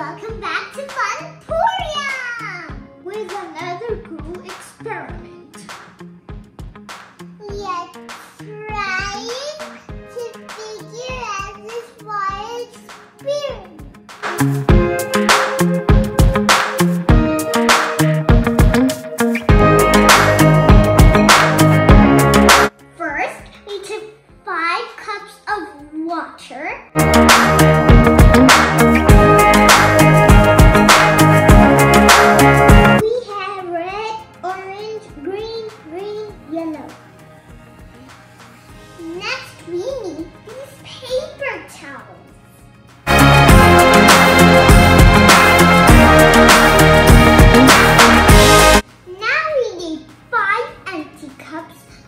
Welcome back to Funporium with another cool experiment. We are trying to figure out this water experiment. First, we took five cups of water.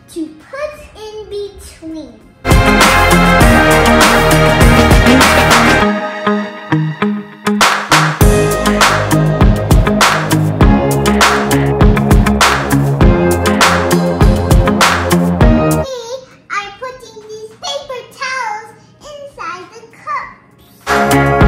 To put in between. We are putting these paper towels inside the cups.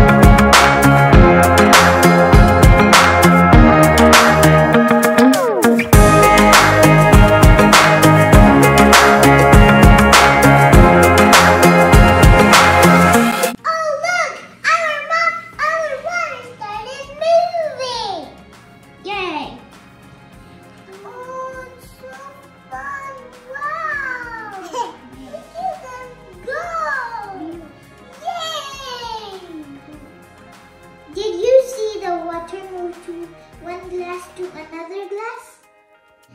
To one glass to another glass?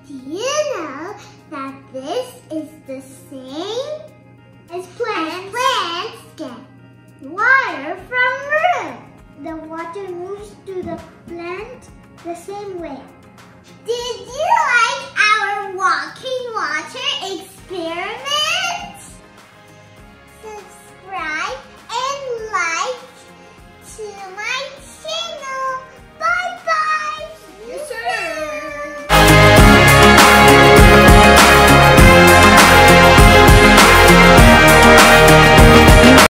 Do you know that this is the same as plants, plants get water from root? The water moves to the plant the same way. Did you like our walking water experiment?